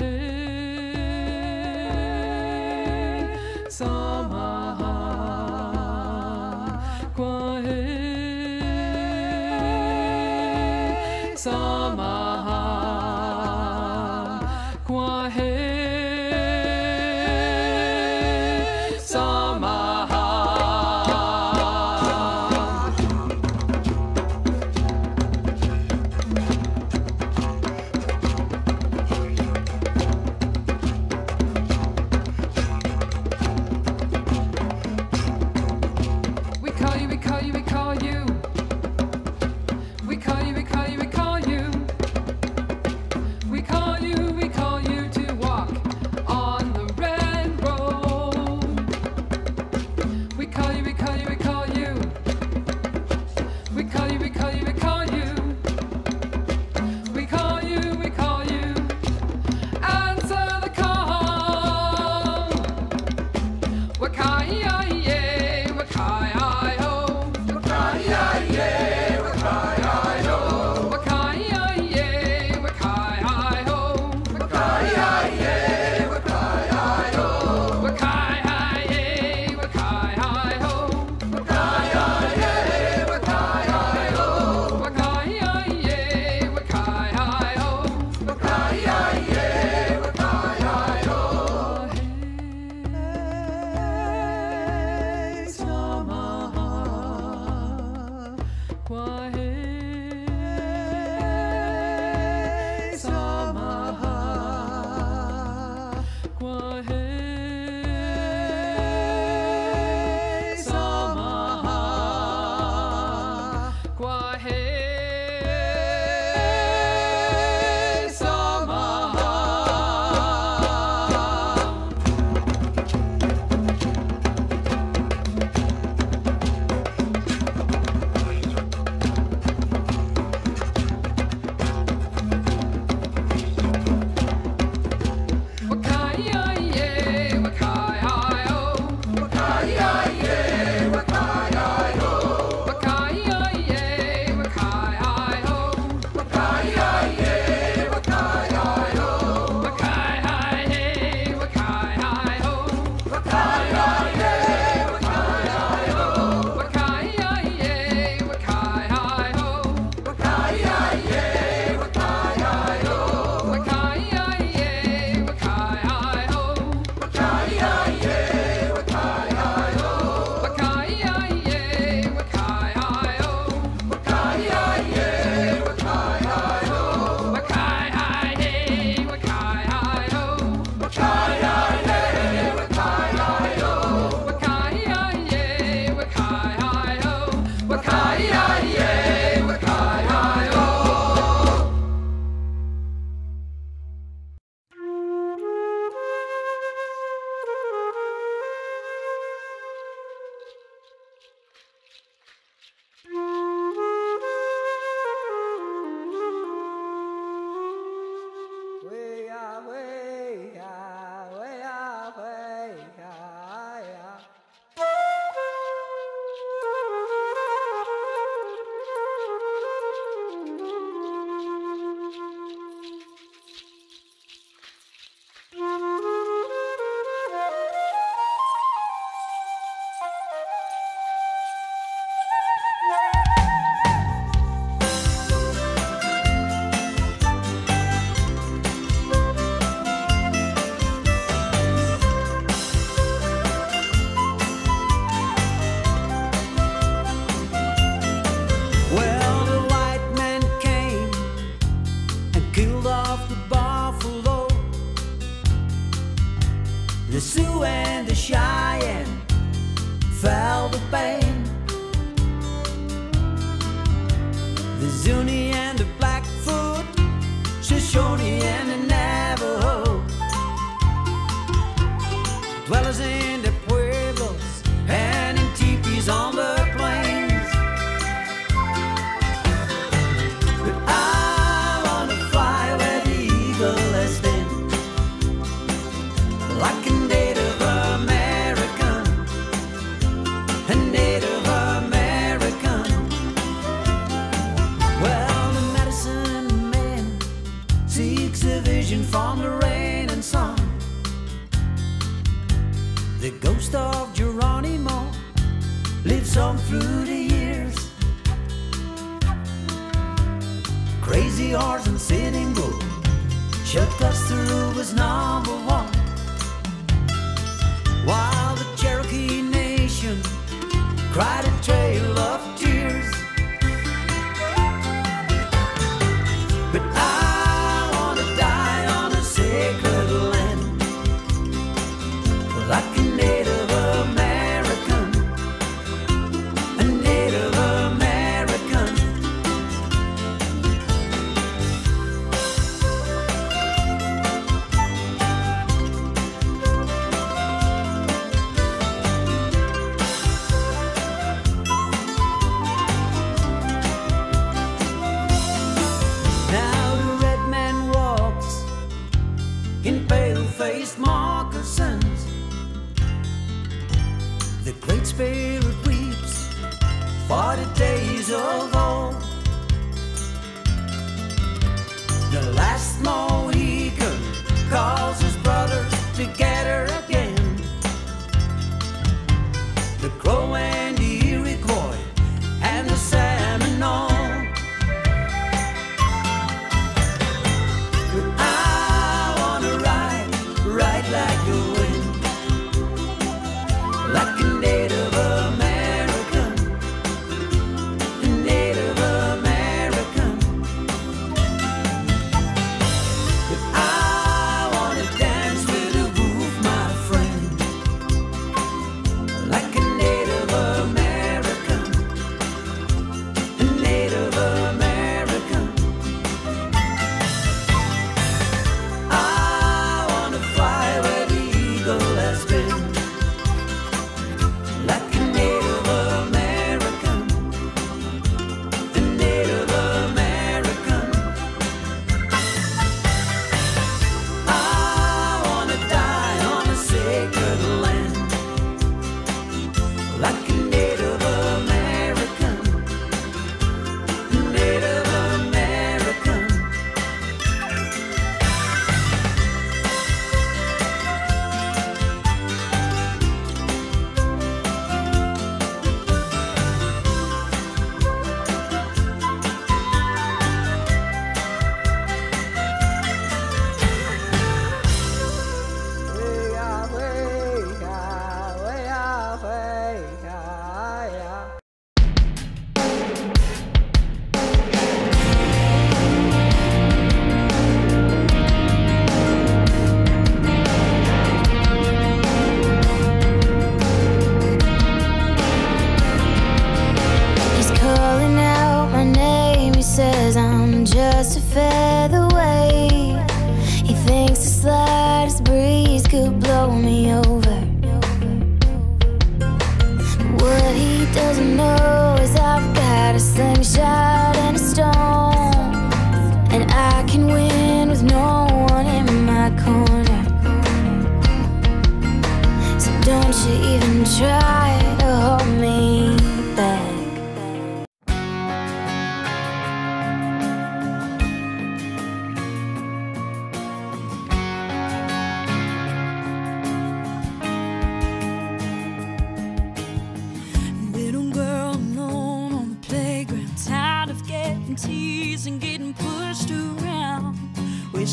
है सामा Well, pass was number one. While the Cherokee Nation cried.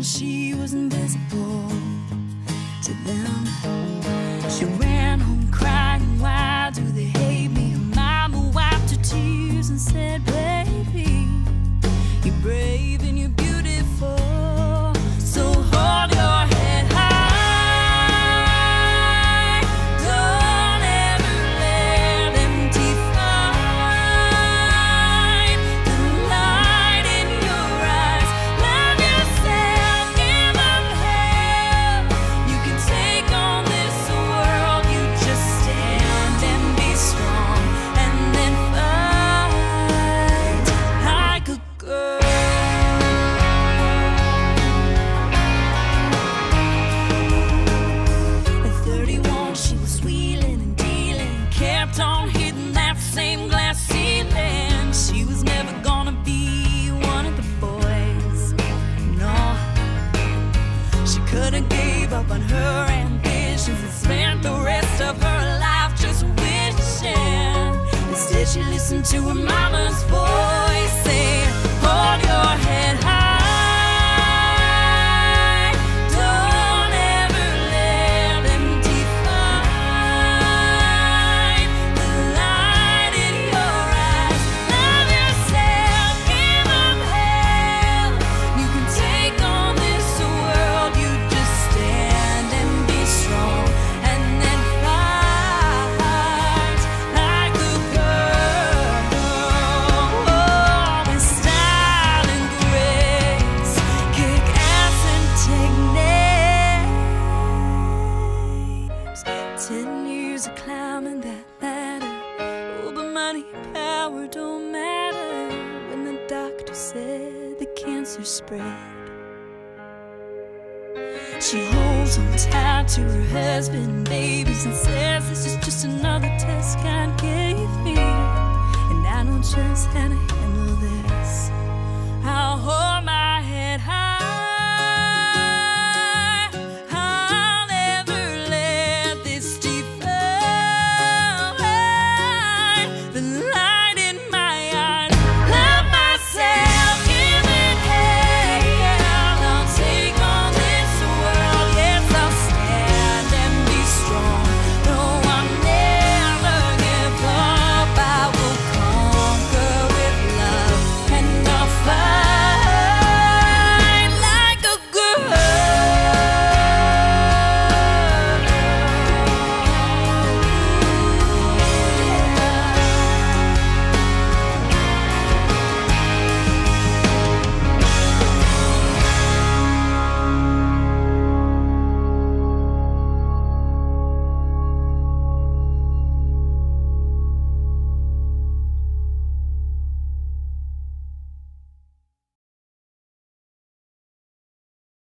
and she was invisible to them. She ran home crying, why do they hate me? Her mama wiped her tears and said, baby, you break she listened to her mama's voice said the cancer spread. She holds on tight to her husband, and babies, and says this is just another test God gave me. And I don't just how to handle this. I'll hold my head high. I'll never let this define